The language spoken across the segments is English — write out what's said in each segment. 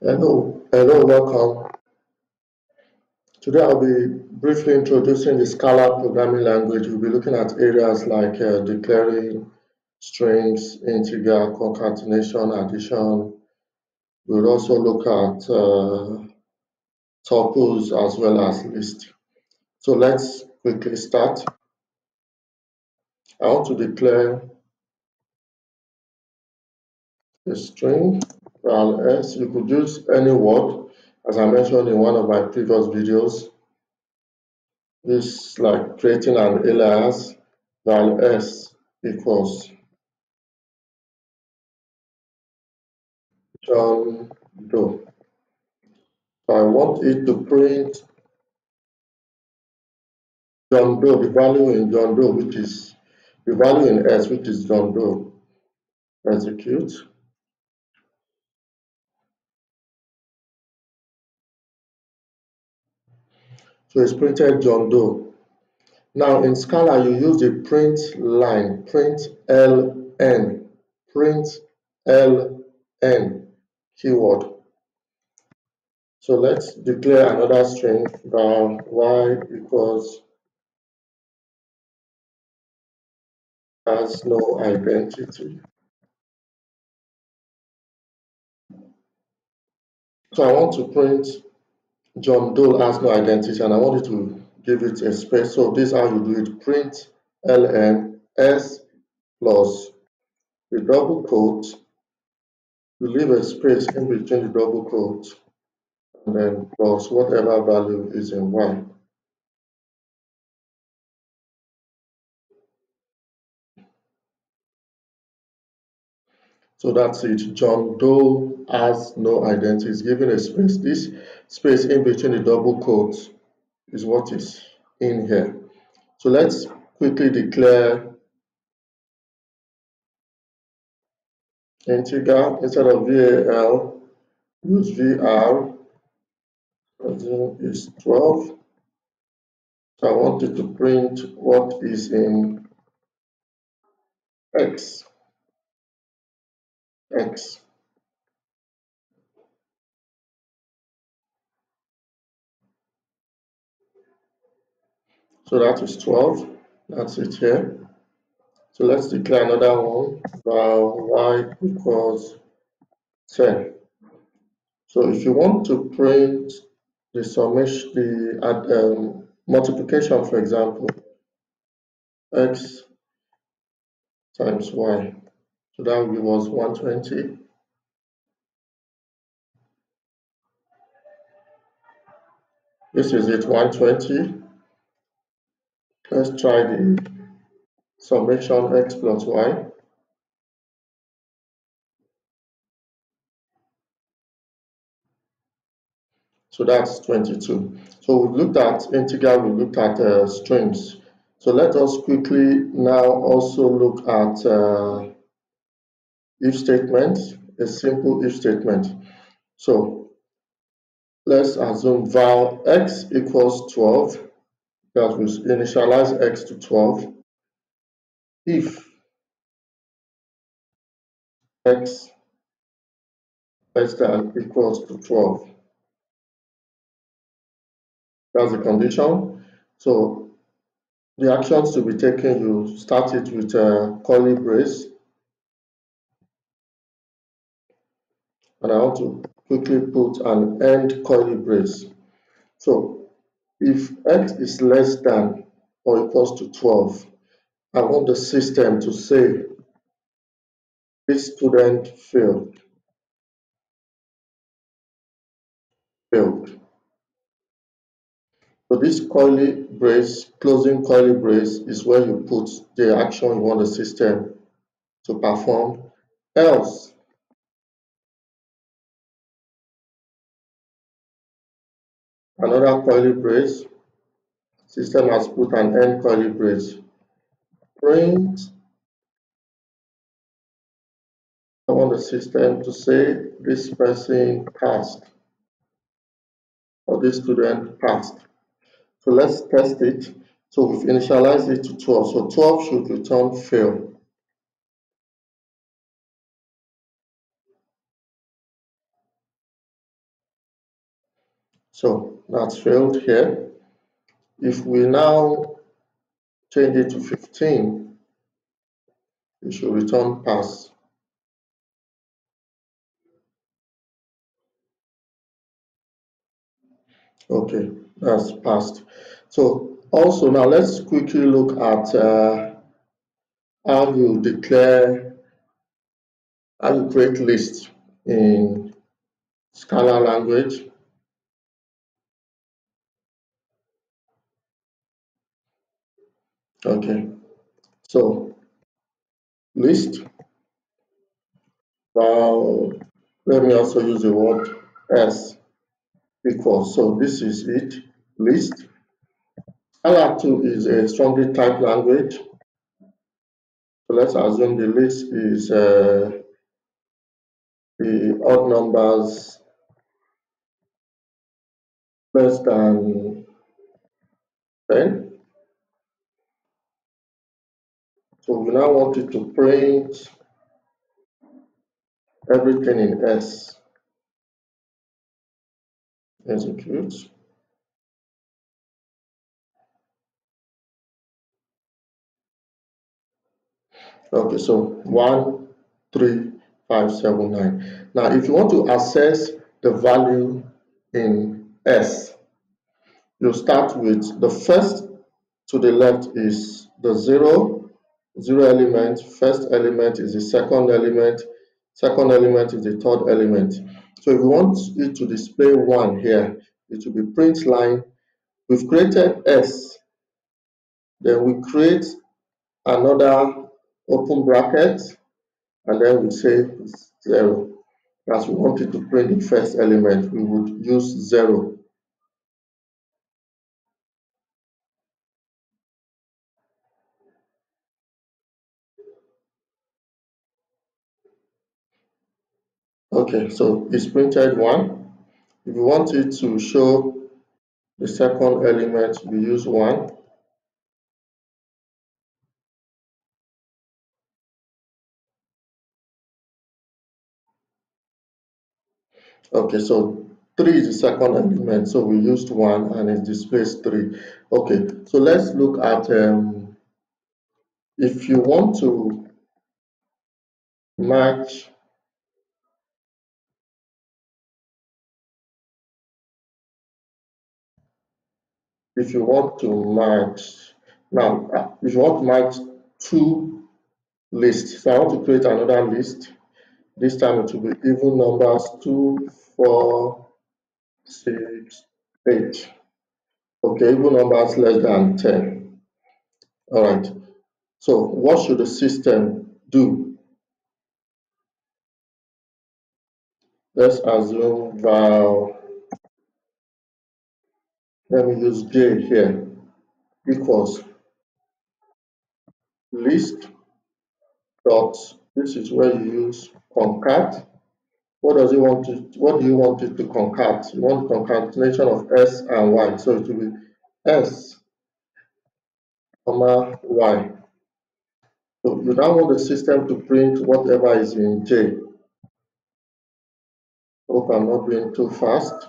Hello, hello, welcome. Today I'll be briefly introducing the Scala programming language. We'll be looking at areas like uh, declaring strings, integer, concatenation, addition. We'll also look at uh, tuples as well as list. So let's quickly start. I want to declare a string s. You could use any word, as I mentioned in one of my previous videos. This like creating an alias val s equals John Doe. I want it to print John Doe, the value in John Doe, which is the value in S, which is John Doe. Execute. So it's printed John Doe. Now in Scala, you use the print line, print ln, print ln keyword. So let's declare another string val y equals has no identity. So I want to print John Doe has no identity and I want you to give it a space. So this is how you do it. Print ln s plus the double quote. You leave a space in between the double quotes and then plus whatever value is in y. So that's it. John Doe has no identity. It's given a space. This space in between the double quotes is what is in here. So let's quickly declare integer instead of VAL, use var. Is 12. So I wanted to print what is in X x so that is 12 that's it here. So let's declare another one val y equals 10 so if you want to print the summation the um, multiplication for example x times y so that will give us 120. This is it, 120. Let's try the summation x plus y. So that's 22. So we looked at integer, we looked at uh, strings. So let us quickly now also look at uh, if statement, a simple if statement. So let's assume val x equals 12, that we initialize x to 12, if x less than equals to 12. That's the condition. So the actions to be taken, you start it with a curly brace and I want to quickly put an end curly brace. So if x is less than or equals to 12, I want the system to say this student failed. Failed. So this curly brace, closing curly brace is where you put the action you want the system to perform. Else, Another curly brace. System has put an end curly brace. Print. I want the system to say this person passed or this student passed. So let's test it. So we've initialized it to 12. So 12 should return fail. So that's failed here. If we now change it to 15, it should return pass. Okay, that's passed. So also now let's quickly look at uh, how you declare, how you create lists in Scala language. Okay, so list. Now let me also use the word s equals. So this is it, list. LR2 is a strongly typed language. So let's assume the list is uh, the odd numbers less than 10. So we now want it to print everything in S. Execute. Okay, so one, three, five, seven, nine. Now, if you want to access the value in S, you start with the first to the left is the zero, zero element, first element is the second element, second element is the third element. So if you want it to display one here, it will be print line. We've created S, then we create another open bracket, and then we say zero. As we wanted to print the first element, we would use zero. Okay, so it's printed one. If you want it to show the second element, we use one. Okay, so 3 is the second element, so we used 1 and it displays 3. Okay, so let's look at um, if you want to match if you want to match now uh, if you want to match two lists so i want to create another list this time it will be even numbers two four six eight. Okay even numbers less than 10 all right. So what should the system do? Let's assume val let me use j here. Equals list dot this is where you use concat. What does it want to what do you want it to concat? You want concatenation of s and y. So it will be s comma y. So you now want the system to print whatever is in j. Hope i'm not being too fast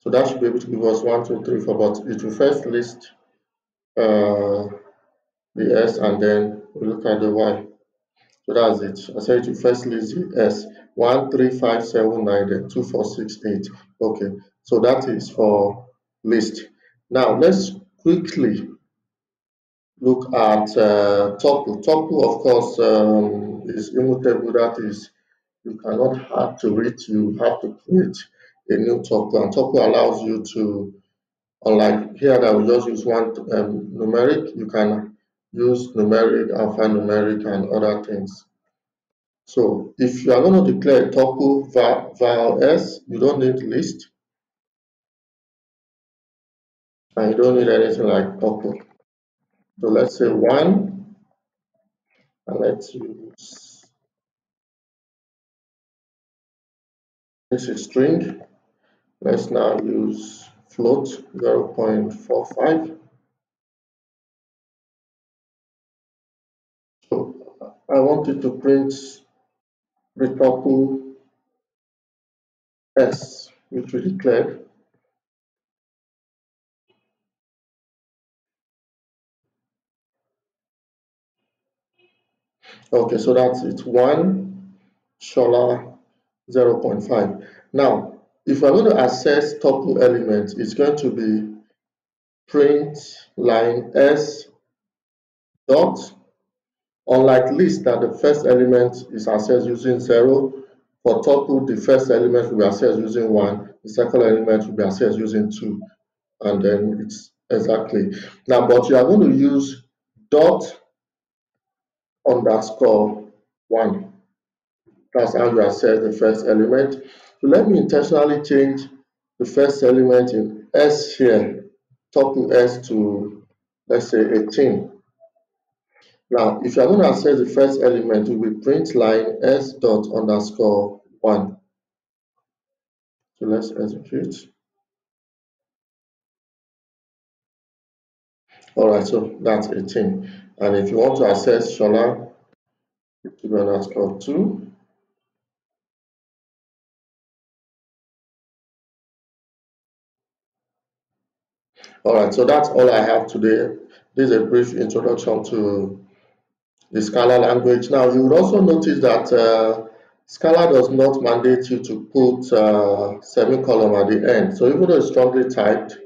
so that should be able to give us one two three four but it will first list uh, the s and then we look at the y so that's it. I said you first list the S. 1, 3, 5, 7, 9, then 2, 4, 6, 8. Okay, so that is for list. Now let's quickly look at uh, tuple. Tuple, of course, um, is immutable. That is, you cannot have to read, You have to create a new tuple. And tuple allows you to, unlike here that we just use one um, numeric, you can use numeric, alphanumeric, and other things. So if you are going to declare a tuple val s, you don't need list, and you don't need anything like tuple. So let's say one, and let's use this is string. Let's now use float 0.45. So I wanted to print the tuple s. which we declared. Okay, so that's it. One Shola 0.5. Now, if we're going to access tuple elements, it's going to be print line s dot. Unlike list that the first element is accessed using zero, for tuple the first element will be accessed using one, the second element will be accessed using two, and then it's exactly. Now, but you are going to use dot underscore one. That's how you access the first element. So let me intentionally change the first element in S here, tuple S to let's say 18. Now, if you are going to access the first element, we will print line S dot underscore one. So let's execute. All right, so that's 18. And if you want to access Shola, give underscore two. All right, so that's all I have today. This is a brief introduction to the Scala language. Now, you would also notice that uh, Scala does not mandate you to put uh, semicolon at the end. So even though it's strongly typed,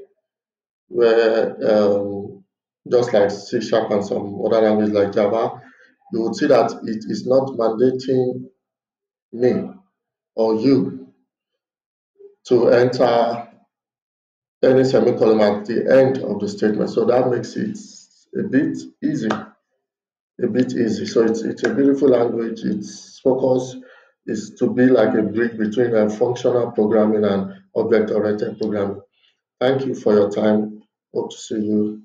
where um, just like C Sharp and some other languages like Java, you would see that it is not mandating me or you to enter any semicolon at the end of the statement. So that makes it a bit easy, a bit easy. So it's, it's a beautiful language. Its focus is to be like a bridge between a functional programming and object-oriented programming. Thank you for your time. Hope to see you